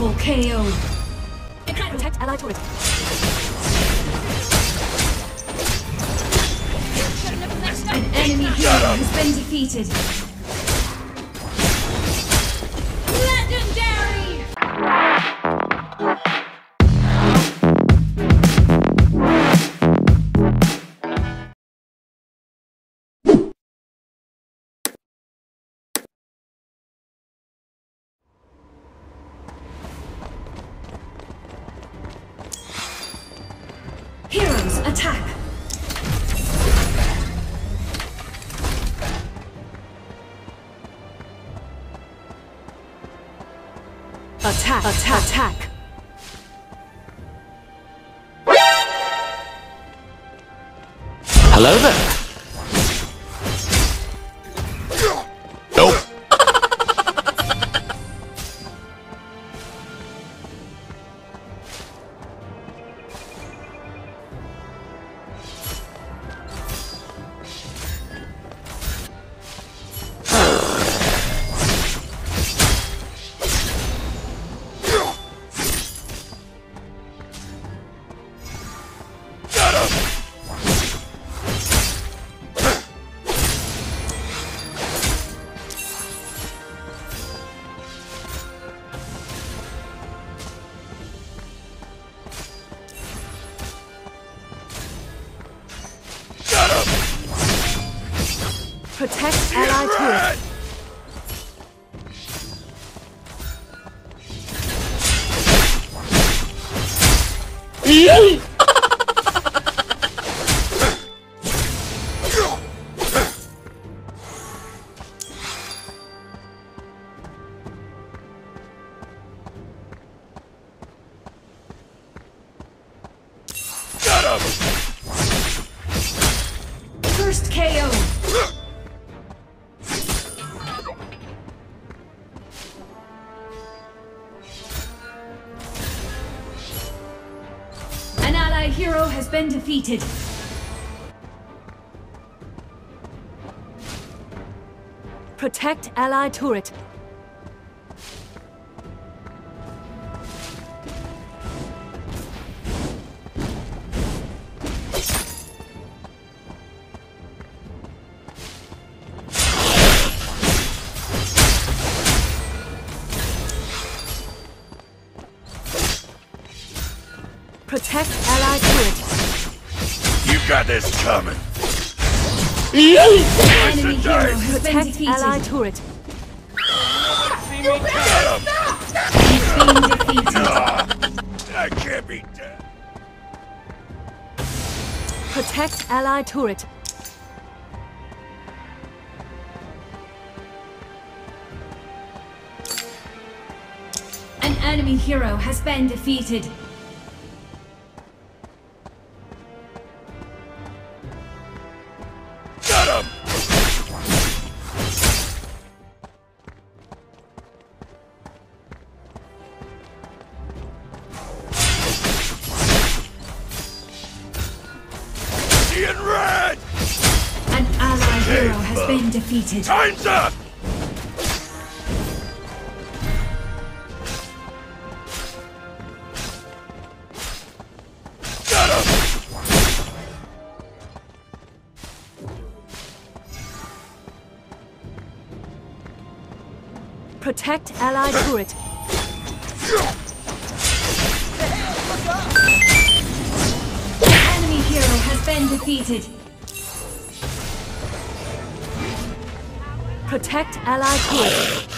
Double KO. Protect ally turret. An enemy hero has been defeated. Attack! Attack, attack, attack! Hello there. Protect ally turret. First KO. Defeated. Protect ally turret. Protect ally turret. You got this coming. Enemy hero has been Protect defeated. ally turret. Got him. Been defeated. I can't be dead. Protect ally turret. An enemy hero has been defeated. Hero has been defeated. Time's up. Protect ally turret. The enemy hero has been defeated. Protect ally turret.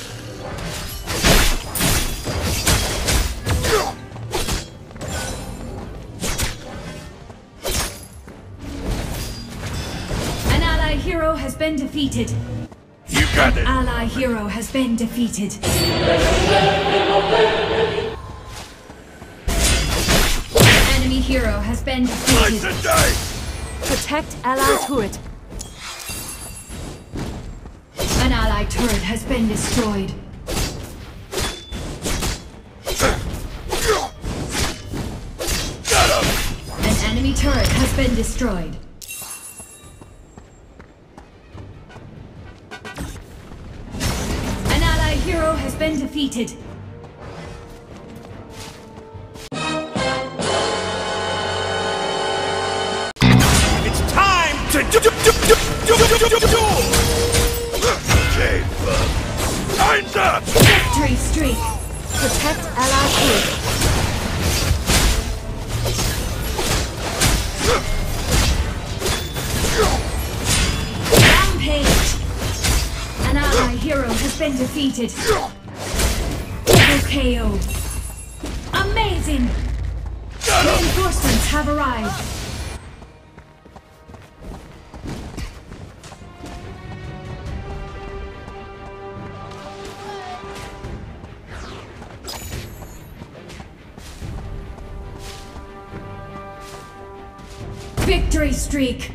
An ally hero has been defeated. You got it. Ally hero has been defeated. Enemy hero has been defeated. Protect ally turret. Ally turret has been destroyed. An enemy turret has been destroyed. An ally hero has been defeated. Defeated. Double KO. Amazing. Reinforcements have arrived. Victory streak.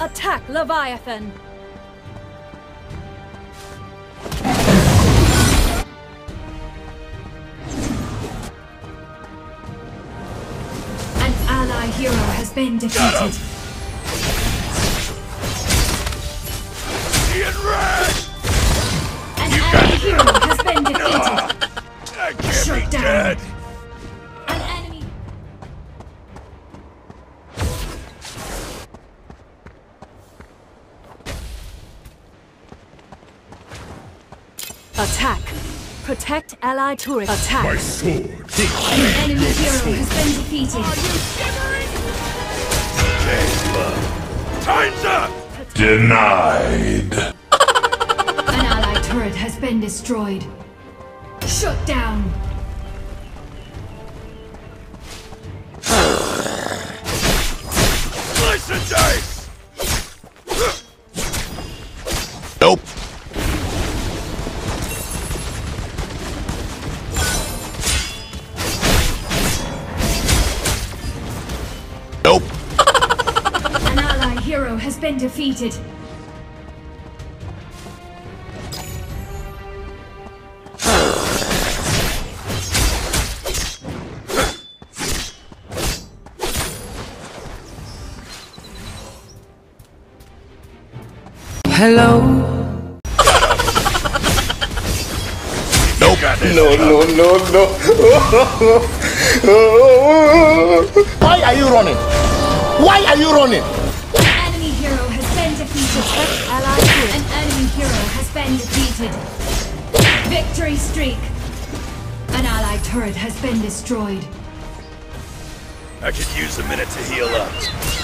Attack Leviathan. An ally hero has been defeated. In red! An ally hero has been defeated. I can't Shut be down. dead! Attack. Protect ally turret. Attack. My sword! An enemy hero has been defeated. James Love. Time's up! Denied. An ally turret has been destroyed. Shut down. Nope. An ally hero has been defeated. Hello. Nope. Got this. No, no, no, no. Why are you running? Why are you running? An enemy hero has been defeated. Protect ally turret. An enemy hero has been defeated. Victory streak. An ally turret has been destroyed. I could use a minute to heal up.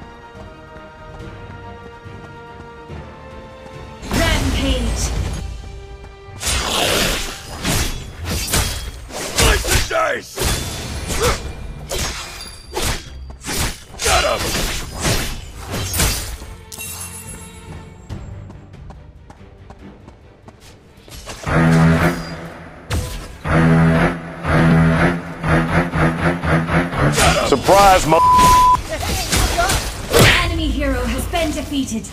Surprise, mo. Enemy hero has been defeated.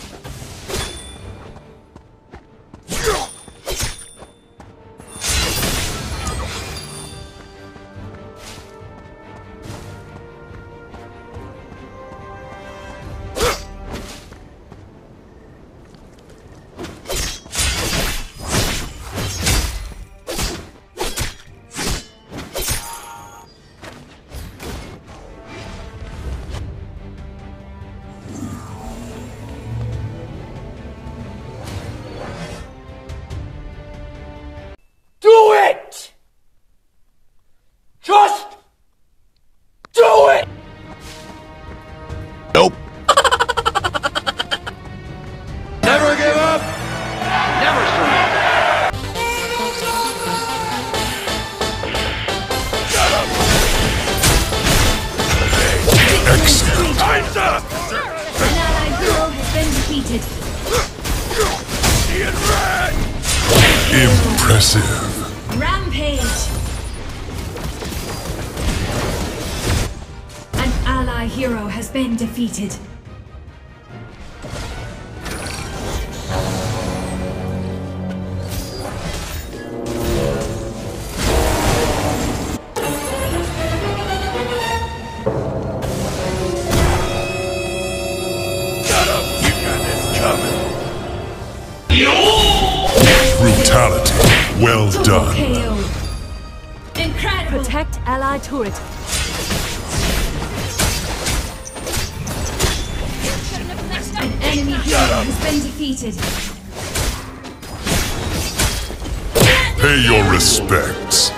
Impressive. Rampage. An ally hero has been defeated. Well Double done. KO. Incredible. Protect ally turret. An enemy hero has been defeated. Pay your respects.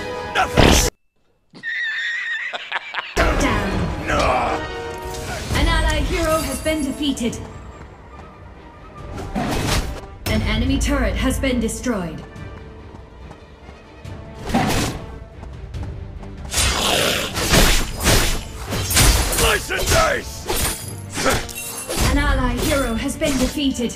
Down. No. An ally hero has been defeated. An enemy turret has been destroyed. Slice and dice! An ally hero has been defeated.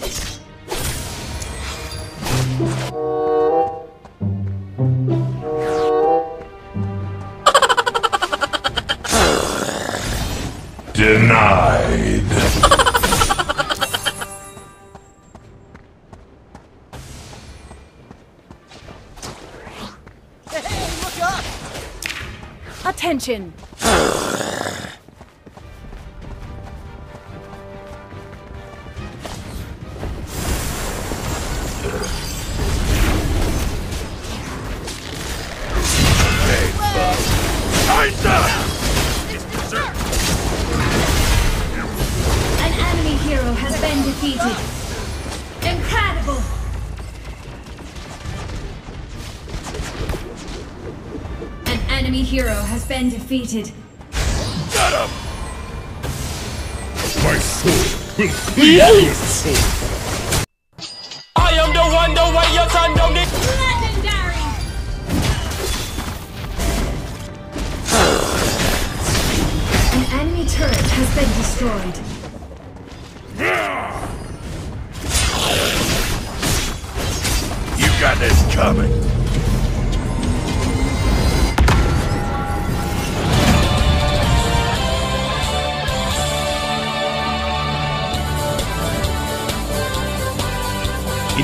Denied. Attention! Hero has been defeated. Got him! My sword will cleave your I am the one, the way your son don't need. Legendary! An enemy turret has been destroyed. You got this coming.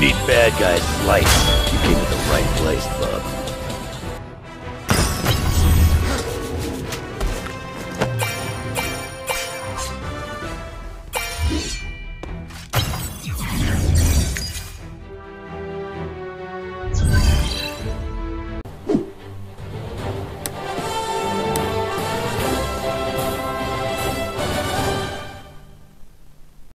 Need bad guys light. You came to the right place, bub.